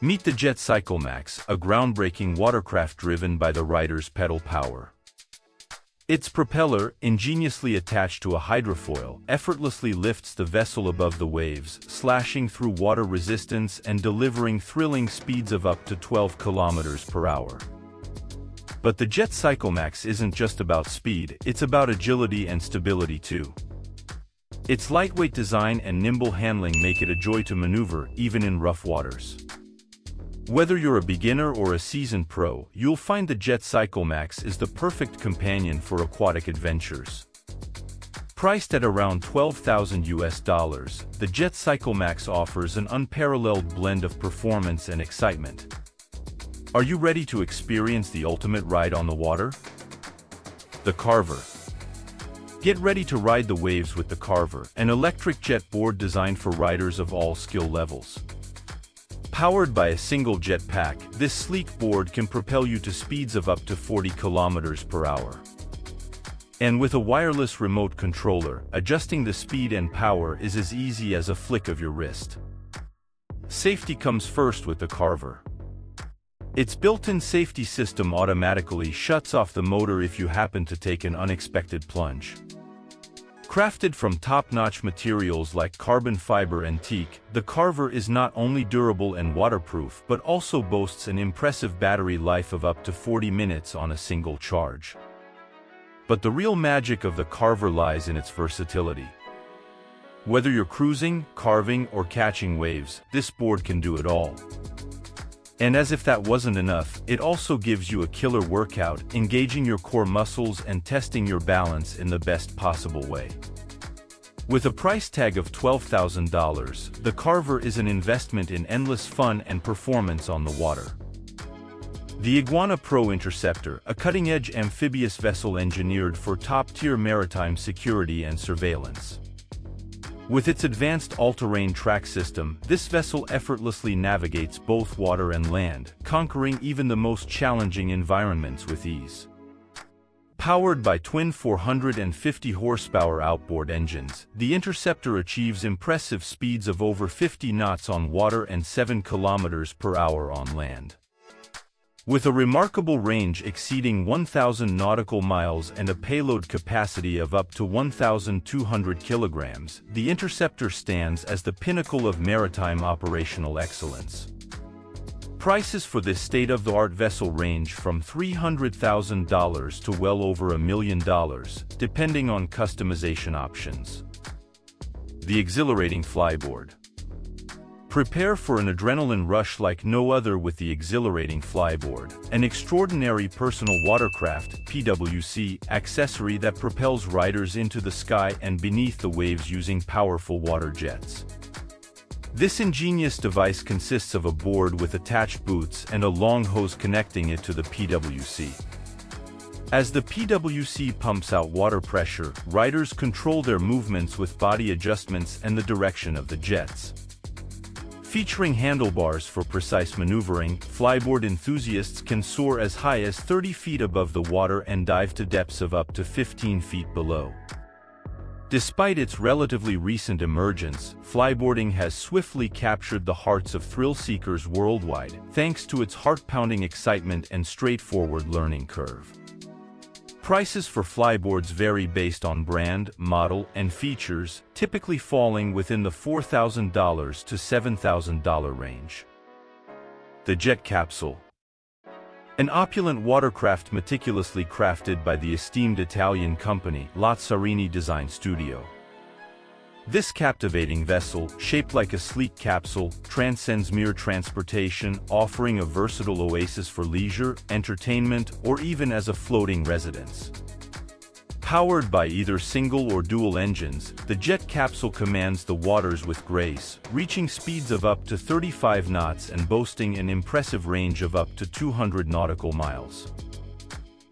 Meet the Jet Cyclemax, a groundbreaking watercraft driven by the rider's pedal power. Its propeller, ingeniously attached to a hydrofoil, effortlessly lifts the vessel above the waves, slashing through water resistance and delivering thrilling speeds of up to 12 kilometers per hour. But the Jet Cyclemax isn't just about speed, it's about agility and stability too. Its lightweight design and nimble handling make it a joy to maneuver, even in rough waters. Whether you're a beginner or a seasoned pro, you'll find the Jet Cyclemax is the perfect companion for aquatic adventures. Priced at around 12,000 US dollars, the Jet Cyclemax offers an unparalleled blend of performance and excitement. Are you ready to experience the ultimate ride on the water? The Carver. Get ready to ride the waves with the Carver, an electric jet board designed for riders of all skill levels. Powered by a single jetpack, this sleek board can propel you to speeds of up to 40 kilometers per hour. And with a wireless remote controller, adjusting the speed and power is as easy as a flick of your wrist. Safety comes first with the Carver. Its built-in safety system automatically shuts off the motor if you happen to take an unexpected plunge. Crafted from top-notch materials like carbon fiber and teak, the Carver is not only durable and waterproof but also boasts an impressive battery life of up to 40 minutes on a single charge. But the real magic of the Carver lies in its versatility. Whether you're cruising, carving, or catching waves, this board can do it all. And as if that wasn't enough, it also gives you a killer workout, engaging your core muscles and testing your balance in the best possible way. With a price tag of $12,000, the Carver is an investment in endless fun and performance on the water. The Iguana Pro Interceptor, a cutting-edge amphibious vessel engineered for top-tier maritime security and surveillance. With its advanced all-terrain track system, this vessel effortlessly navigates both water and land, conquering even the most challenging environments with ease. Powered by twin 450 horsepower outboard engines, the Interceptor achieves impressive speeds of over 50 knots on water and 7 kilometers per hour on land. With a remarkable range exceeding 1,000 nautical miles and a payload capacity of up to 1,200 kilograms, the Interceptor stands as the pinnacle of maritime operational excellence. Prices for this state-of-the-art vessel range from $300,000 to well over a million dollars, depending on customization options. The Exhilarating Flyboard Prepare for an adrenaline rush like no other with the exhilarating flyboard, an extraordinary personal watercraft PWC accessory that propels riders into the sky and beneath the waves using powerful water jets. This ingenious device consists of a board with attached boots and a long hose connecting it to the PWC. As the PWC pumps out water pressure, riders control their movements with body adjustments and the direction of the jets. Featuring handlebars for precise maneuvering, flyboard enthusiasts can soar as high as 30 feet above the water and dive to depths of up to 15 feet below. Despite its relatively recent emergence, flyboarding has swiftly captured the hearts of thrill seekers worldwide, thanks to its heart-pounding excitement and straightforward learning curve. Prices for flyboards vary based on brand, model, and features, typically falling within the $4,000 to $7,000 range. The Jet Capsule An opulent watercraft meticulously crafted by the esteemed Italian company Lazzarini Design Studio. This captivating vessel, shaped like a sleek capsule, transcends mere transportation, offering a versatile oasis for leisure, entertainment, or even as a floating residence. Powered by either single or dual engines, the jet capsule commands the waters with grace, reaching speeds of up to 35 knots and boasting an impressive range of up to 200 nautical miles.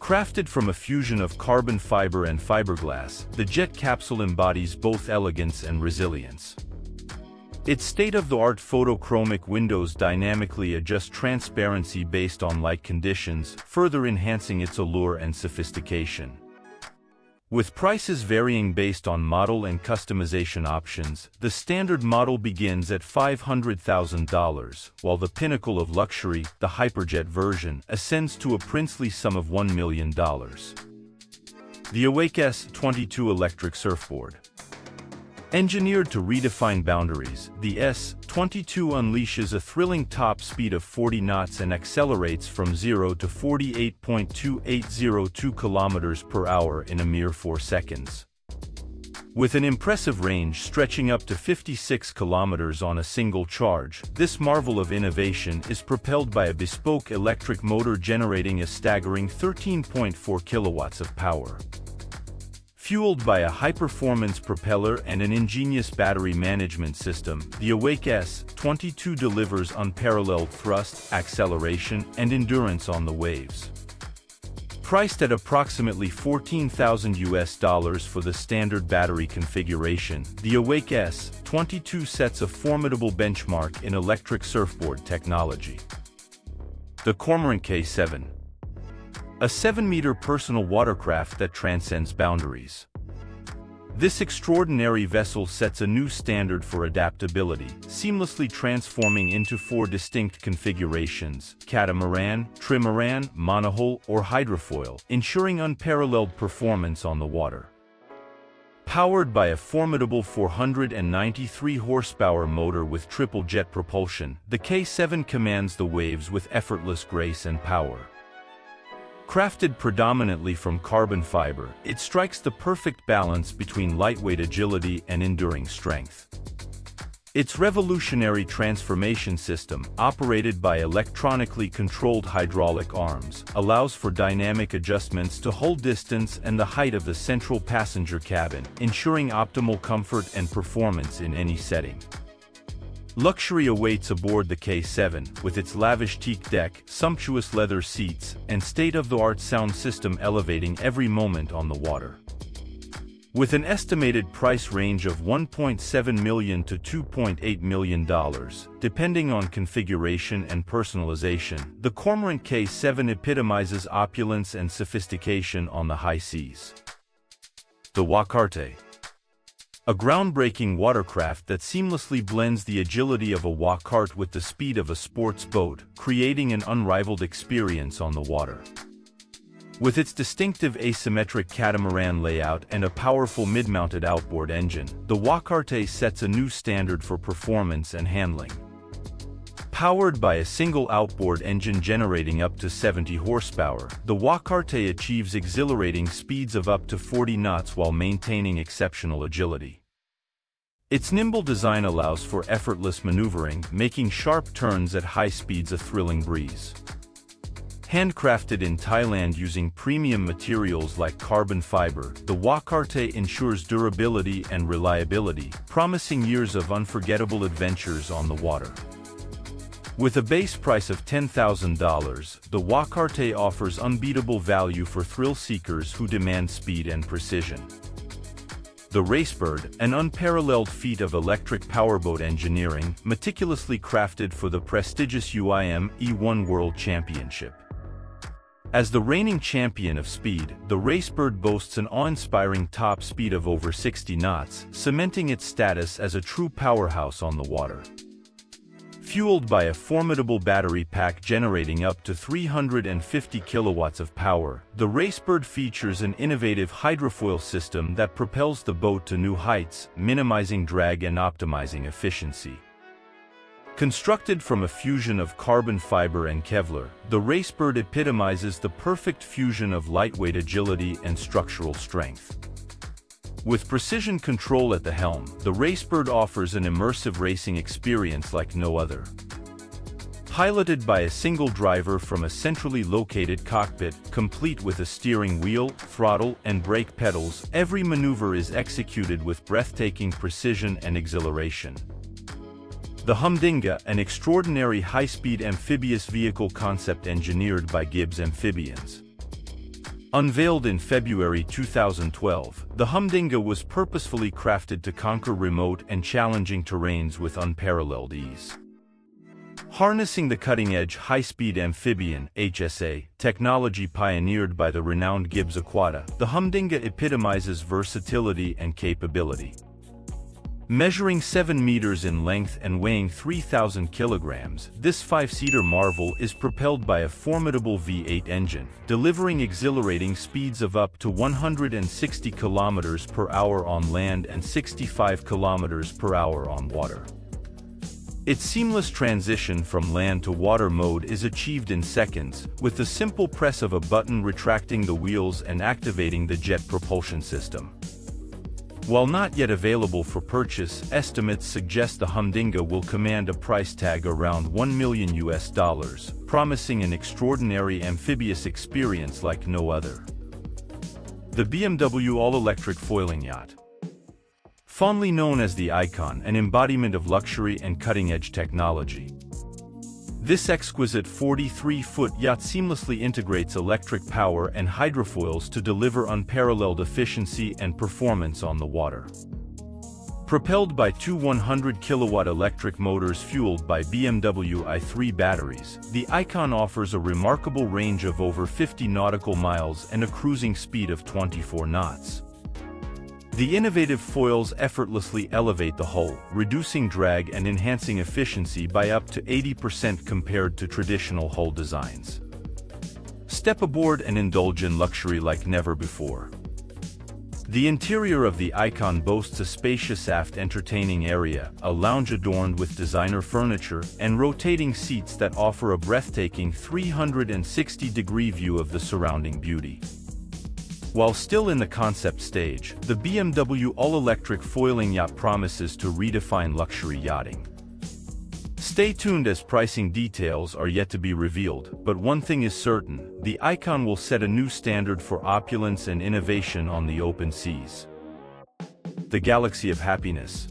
Crafted from a fusion of carbon fiber and fiberglass, the jet capsule embodies both elegance and resilience. Its state-of-the-art photochromic windows dynamically adjust transparency based on light conditions, further enhancing its allure and sophistication. With prices varying based on model and customization options, the standard model begins at $500,000, while the pinnacle of luxury, the Hyperjet version, ascends to a princely sum of $1 million. The Awake S22 electric surfboard. Engineered to redefine boundaries, the S-22 unleashes a thrilling top speed of 40 knots and accelerates from 0 to 48.2802 kilometers per hour in a mere 4 seconds. With an impressive range stretching up to 56 kilometers on a single charge, this marvel of innovation is propelled by a bespoke electric motor generating a staggering 13.4 kilowatts of power. Fueled by a high-performance propeller and an ingenious battery management system, the Awake S-22 delivers unparalleled thrust, acceleration, and endurance on the waves. Priced at approximately 14,000 US dollars for the standard battery configuration, the Awake S-22 sets a formidable benchmark in electric surfboard technology. The Kormaran K7 a 7-meter personal watercraft that transcends boundaries. This extraordinary vessel sets a new standard for adaptability, seamlessly transforming into four distinct configurations, catamaran, trimaran, monohull, or hydrofoil, ensuring unparalleled performance on the water. Powered by a formidable 493 horsepower motor with triple jet propulsion, the K7 commands the waves with effortless grace and power. Crafted predominantly from carbon fiber, it strikes the perfect balance between lightweight agility and enduring strength. Its revolutionary transformation system, operated by electronically controlled hydraulic arms, allows for dynamic adjustments to hold distance and the height of the central passenger cabin, ensuring optimal comfort and performance in any setting. Luxury awaits aboard the K7, with its lavish teak deck, sumptuous leather seats, and state-of-the-art sound system elevating every moment on the water. With an estimated price range of 1.7 million to $2.8 million, depending on configuration and personalization, the Kormaran K7 epitomizes opulence and sophistication on the high seas. The WaKarte a groundbreaking watercraft that seamlessly blends the agility of a walk-cart with the speed of a sports boat, creating an unrivaled experience on the water. With its distinctive asymmetric catamaran layout and a powerful mid-mounted outboard engine, the WaKarte sets a new standard for performance and handling. Powered by a single outboard engine generating up to 70 horsepower, the WaKarte achieves exhilarating speeds of up to 40 knots while maintaining exceptional agility. Its nimble design allows for effortless maneuvering, making sharp turns at high speeds a thrilling breeze. Handcrafted in Thailand using premium materials like carbon fiber, the WaKarte ensures durability and reliability, promising years of unforgettable adventures on the water. With a base price of $10,000, the WaKarte offers unbeatable value for thrill seekers who demand speed and precision. The Racebird, an unparalleled feat of electric powerboat engineering, meticulously crafted for the prestigious UIM E1 World Championship. As the reigning champion of speed, the Racebird boasts an awe-inspiring top speed of over 60 knots, cementing its status as a true powerhouse on the water. Fueled by a formidable battery pack generating up to 350 kilowatts of power, the Racebird features an innovative hydrofoil system that propels the boat to new heights, minimizing drag and optimizing efficiency. Constructed from a fusion of carbon fiber and Kevlar, the Racebird epitomizes the perfect fusion of lightweight agility and structural strength. With precision control at the helm, the Racebird offers an immersive racing experience like no other. Piloted by a single driver from a centrally located cockpit, complete with a steering wheel, throttle, and brake pedals, every maneuver is executed with breathtaking precision and exhilaration. The Humdinga, an extraordinary high-speed amphibious vehicle concept engineered by Gibbs Amphibians. Unveiled in February 2012, the Humdinga was purposefully crafted to conquer remote and challenging terrains with unparalleled ease. Harnessing the cutting-edge high-speed amphibian HSA technology pioneered by the renowned Gibbs Aquada, the Humdinga epitomizes versatility and capability. Measuring 7 meters in length and weighing 3,000 kilograms, this five-seater marvel is propelled by a formidable V8 engine, delivering exhilarating speeds of up to 160 kilometers per hour on land and 65 kilometers per hour on water. Its seamless transition from land to water mode is achieved in seconds, with the simple press of a button retracting the wheels and activating the jet propulsion system. While not yet available for purchase, estimates suggest the Humdinga will command a price tag around 1 million US dollars, promising an extraordinary amphibious experience like no other. The BMW all-electric foiling yacht. Fondly known as the Icon, an embodiment of luxury and cutting-edge technology. This exquisite 43-foot yacht seamlessly integrates electric power and hydrofoils to deliver unparalleled efficiency and performance on the water. Propelled by two 100-kilowatt electric motors fueled by BMW i3 batteries, the Icon offers a remarkable range of over 50 nautical miles and a cruising speed of 24 knots. The innovative foils effortlessly elevate the hull, reducing drag and enhancing efficiency by up to 80% compared to traditional hull designs. Step aboard and indulge in luxury like never before. The interior of the Icon boasts a spacious aft entertaining area, a lounge adorned with designer furniture, and rotating seats that offer a breathtaking 360-degree view of the surrounding beauty. While still in the concept stage, the BMW all-electric foiling yacht promises to redefine luxury yachting. Stay tuned as pricing details are yet to be revealed, but one thing is certain, the Icon will set a new standard for opulence and innovation on the open seas. The Galaxy of Happiness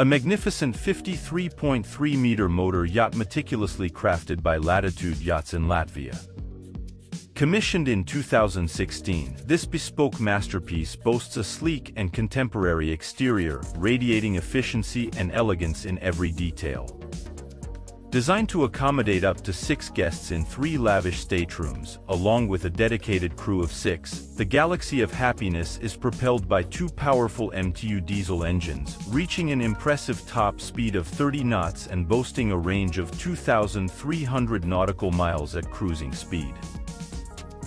A magnificent 53.3-meter motor yacht meticulously crafted by Latitude Yachts in Latvia. Commissioned in 2016, this bespoke masterpiece boasts a sleek and contemporary exterior, radiating efficiency and elegance in every detail. Designed to accommodate up to six guests in three lavish staterooms, along with a dedicated crew of six, the Galaxy of Happiness is propelled by two powerful MTU diesel engines, reaching an impressive top speed of 30 knots and boasting a range of 2,300 nautical miles at cruising speed.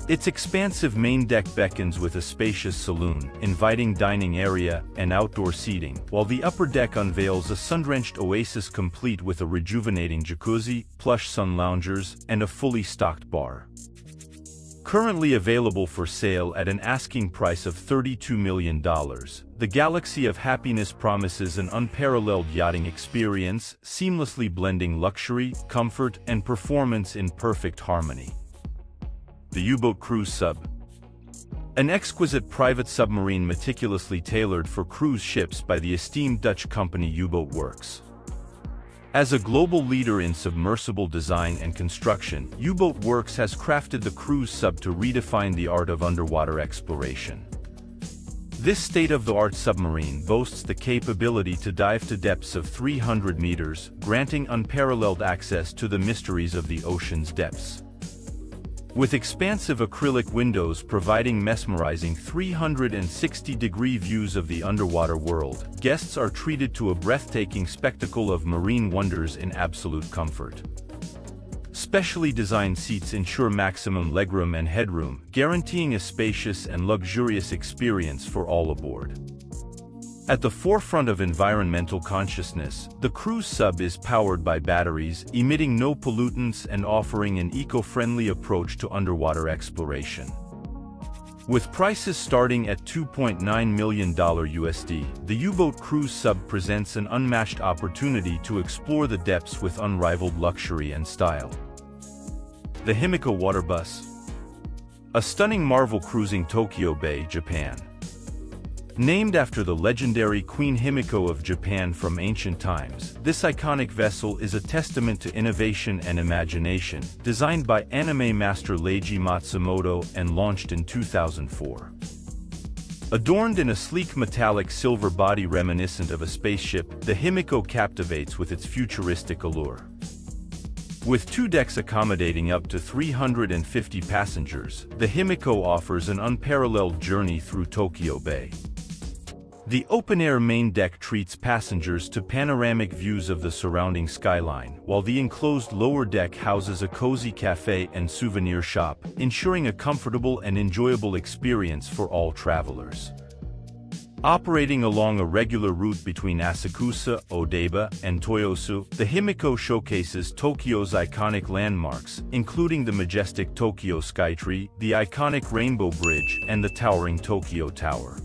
Its expansive main deck beckons with a spacious saloon, inviting dining area, and outdoor seating, while the upper deck unveils a sun-drenched oasis complete with a rejuvenating jacuzzi, plush sun loungers, and a fully stocked bar. Currently available for sale at an asking price of $32 million, the Galaxy of Happiness promises an unparalleled yachting experience, seamlessly blending luxury, comfort, and performance in perfect harmony the U-boat cruise sub. An exquisite private submarine meticulously tailored for cruise ships by the esteemed Dutch company U-Boat Worx. As a global leader in submersible design and construction, U-Boat Worx has crafted the cruise sub to redefine the art of underwater exploration. This state-of-the-art submarine boasts the capability to dive to depths of 300 meters, granting unparalleled access to the mysteries of the ocean's depths. With expansive acrylic windows providing mesmerizing 360-degree views of the underwater world, guests are treated to a breathtaking spectacle of marine wonders in absolute comfort. Specially designed seats ensure maximum legroom and headroom, guaranteeing a spacious and luxurious experience for all aboard. At the forefront of environmental consciousness, the cruise sub is powered by batteries, emitting no pollutants and offering an eco-friendly approach to underwater exploration. With prices starting at $2.9 million USD, the U-boat cruise sub presents an unmatched opportunity to explore the depths with unrivaled luxury and style. The Himiko Water Bus A stunning marvel cruising Tokyo Bay, Japan. Named after the legendary Queen Himiko of Japan from ancient times, this iconic vessel is a testament to innovation and imagination, designed by anime master Leiji Matsumoto and launched in 2004. Adorned in a sleek metallic silver body reminiscent of a spaceship, the Himiko captivates with its futuristic allure. With two decks accommodating up to 350 passengers, the Himiko offers an unparalleled journey through Tokyo Bay. The open-air main deck treats passengers to panoramic views of the surrounding skyline, while the enclosed lower deck houses a cozy cafe and souvenir shop, ensuring a comfortable and enjoyable experience for all travelers. Operating along a regular route between Asakusa, Odaiba, and Toyosu, the Himiko showcases Tokyo's iconic landmarks, including the majestic Tokyo Skytree, the iconic Rainbow Bridge, and the towering Tokyo Tower.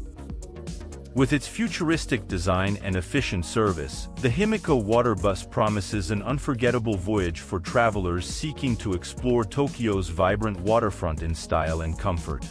With its futuristic design and efficient service, the Himiko Water Bus promises an unforgettable voyage for travelers seeking to explore Tokyo's vibrant waterfront in style and comfort.